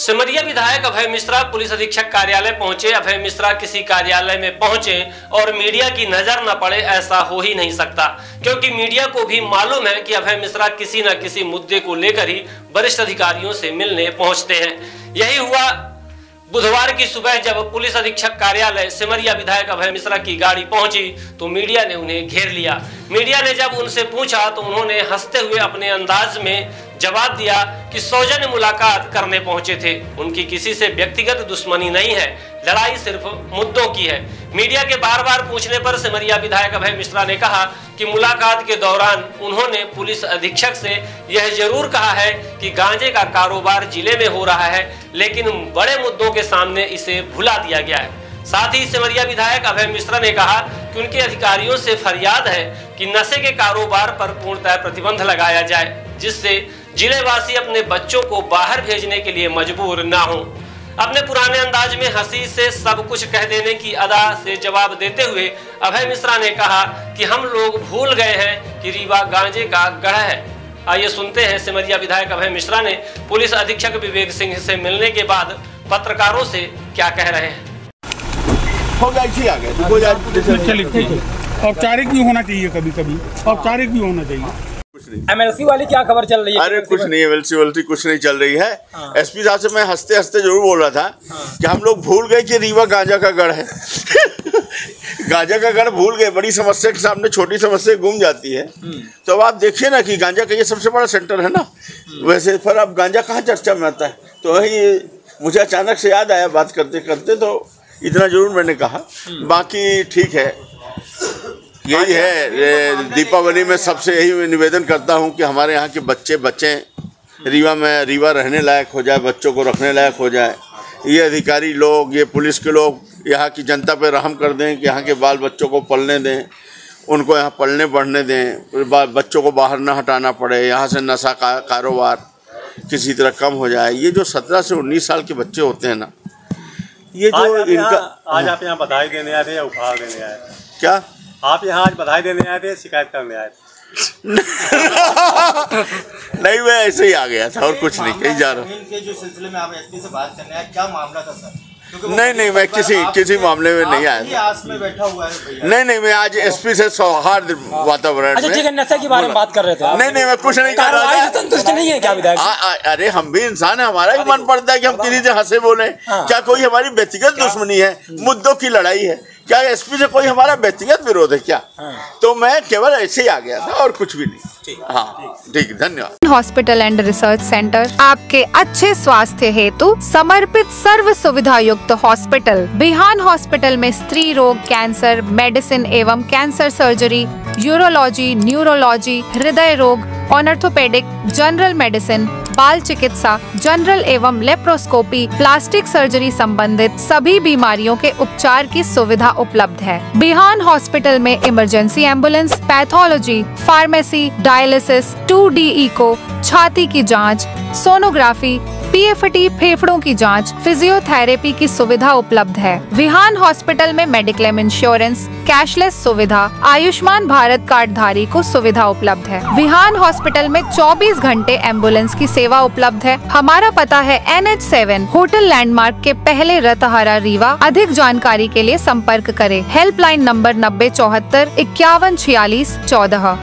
सिमरिया विधायक अभय मिश्रा पुलिस अधीक्षक कार्यालय पहुँचे। अभय मिश्रा किसी कार्यालय में पहुँचे और मीडिया की नज़र न पड़े, ऐसा हो ही नहीं सकता। क्योंकि मीडिया को भी मालूम है कि अभय मिश्रा किसी न किसी मुद्दे को लेकर ही वरिष्ठ अधिकारियों से मिलने पहुँचते हैं। यही हुआ बुधवार की सुबह जब पुलिस अधीक्षक कार्यालय सिमरिया विधायक अभय मिश्रा की गाड़ी पहुँची तो मीडिया ने उन्हें घेर लिया। मीडिया ने जब उनसे पूछा तो उन्होंने हँसते हुए अपने अंदाज में जवाब दिया कि सौजन्य मुलाकात करने पहुँचे थे। उनकी किसी से व्यक्तिगत दुश्मनी नहीं है, लड़ाई सिर्फ़ मुद्दों की है। मीडिया के बार बार पूछने पर सिमरिया विधायक अभय मिश्रा ने कहा कि मुलाकात के दौरान उन्होंने पुलिस अधीक्षक से यह ज़रूर कहा है कि गांजे का कारोबार ज़िले में हो रहा है, लेकिन बड़े मुद्दों के सामने इसे भुला दिया गया है। साथ ही सिमरिया विधायक अभय मिश्रा ने कहा कि उनके अधिकारियों से फरियाद है कि नशे के कारोबार पर पूर्णतः प्रतिबंध लगाया जाए, जिससे ज़िले वासी अपने बच्चों को बाहर भेजने के लिए मजबूर ना हो। अपने पुराने अंदाज में हँसी से सब कुछ कह देने की अदा से जवाब देते हुए अभय मिश्रा ने कहा कि हम लोग भूल गए हैं कि रीवा गांजे का गढ़ है। आइए सुनते हैं सिमरिया विधायक अभय मिश्रा ने पुलिस अधीक्षक विवेक सिंह से मिलने के बाद पत्रकारों से क्या कह रहे है। औपचारिक भी होना चाहिए कभी कभी औपचारिक भी होना चाहिए। कुछ नहीं। एमएलसी वाली क्या खबर चल रही है? अरे कुछ नहीं एमएलसी वलसी कुछ नहीं चल रही है। एसपी साहब से मैं हँसते हँसते ज़रूर बोल रहा था कि हम लोग भूल गए कि रीवा गांजा का गढ़ है। गांजा का गढ़ भूल गए बड़ी समस्या के सामने छोटी समस्या घूम जाती है। तो अब आप देखिए ना कि गांजा का ये सबसे बड़ा सेंटर है ना। वैसे पर अब गांजा कहाँ चर्चा में आता है? तो वही मुझे अचानक से याद आया बात करते करते तो इतना ज़रूर मैंने कहा। बाकी ठीक है। यही है दीपावली में सबसे यही निवेदन करता हूँ कि हमारे यहाँ के बच्चे बच्चे रीवा में रीवा रहने लायक हो जाए बच्चों को रखने लायक हो जाए। ये अधिकारी लोग ये पुलिस के लोग यहाँ की जनता पे रहम कर दें कि यहाँ के बाल बच्चों को पलने दें उनको यहाँ पढ़ने बढ़ने दें बच्चों को बाहर ना हटाना पड़े यहाँ से नशा का कारोबार किसी तरह कम हो जाए। ये जो सत्रह से उन्नीस साल के बच्चे होते हैं ना ये जो आप इनका यहाँ आज आप यहाँ बधाई देने आए थे या उपहार देने आए क्या? आप यहाँ आज बधाई देने आए थे शिकायत करने आए थे। नहीं मैं ऐसे ही आ गया था और कुछ नहीं कहीं जा रहा। हूँ के जो सिलसिले में आप एसपी से बात करने आए क्या मामला था सर? नहीं, नहीं, मैं किसी- किसी मामले में नहीं आया था। में बैठा हुआ है नहीं नहीं मैं आज एसपी से सौहार्द वातावरण अच्छा ठीक है नशे के बारे में बात कर रहे थे नहीं नहीं मैं कुछ नहीं कर रहा से संतुष्ट नहीं है क्या विधायक? अरे हम भी इंसान है हमारा भी मन पड़ता है कि हम किसी से हंसे बोले। हाँ। क्या कोई हमारी व्यक्तिगत दुश्मनी है? मुद्दों की लड़ाई है। क्या एसपी से कोई हमारा व्यक्तिगत विरोध है क्या? हाँ। तो मैं केवल ऐसे ही आ गया था और कुछ भी नहीं। हाँ ठीक धन्यवाद। हॉस्पिटल एंड रिसर्च सेंटर आपके अच्छे स्वास्थ्य हेतु समर्पित सर्व सुविधा युक्त हॉस्पिटल बिहान हॉस्पिटल में स्त्री रोग कैंसर मेडिसिन एवं कैंसर सर्जरी यूरोलॉजी न्यूरोलॉजी हृदय रोग ऑनर्थोपेडिक जनरल मेडिसिन बाल चिकित्सा जनरल एवं लेप्रोस्कोपी प्लास्टिक सर्जरी संबंधित सभी बीमारियों के उपचार की सुविधा उपलब्ध है। बिहान हॉस्पिटल में emergency ambulance pathology pharmacy dialysis to को, छाती की जाँच सोनोग्राफी पीएफटी फेफड़ों की जाँच, फिजियोथेरेपी की सुविधा उपलब्ध है। विहान हॉस्पिटल में मेडिक्लेम इंश्योरेंस कैशलेस सुविधा आयुष्मान भारत कार्ड धारी को सुविधा उपलब्ध है। विहान हॉस्पिटल में 24 घंटे एंबुलेंस की सेवा उपलब्ध है। हमारा पता है N H seven hotel landmark के पहले रतहरा रीवा। अधिक जानकारी के लिए संपर्क करें। हेल्पलाइन नंबर नब्बे चौहत्तर इक्यावन छियालीस चौदह।